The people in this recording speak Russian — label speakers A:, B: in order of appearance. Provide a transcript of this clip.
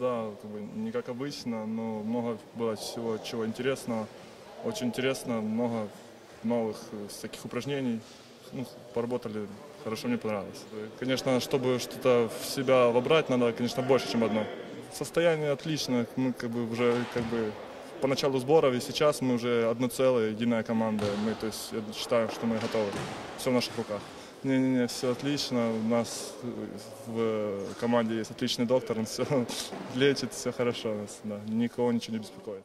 A: как бы, не как обычно, но много было всего чего интересного. Очень интересно, много новых э, всяких упражнений. Ну, поработали, хорошо, мне понравилось. Конечно, чтобы что-то в себя вобрать, надо, конечно, больше, чем одно. Состояние отлично, мы как бы уже как бы по началу сборов и сейчас мы уже одно целое, единая команда. Мы, то есть, я считаю, что мы готовы. Все в наших руках. Не-не-не, все отлично. У нас э, в команде есть отличный доктор, он все лечит, все хорошо. у нас, Да. Никого ничего не беспокоит.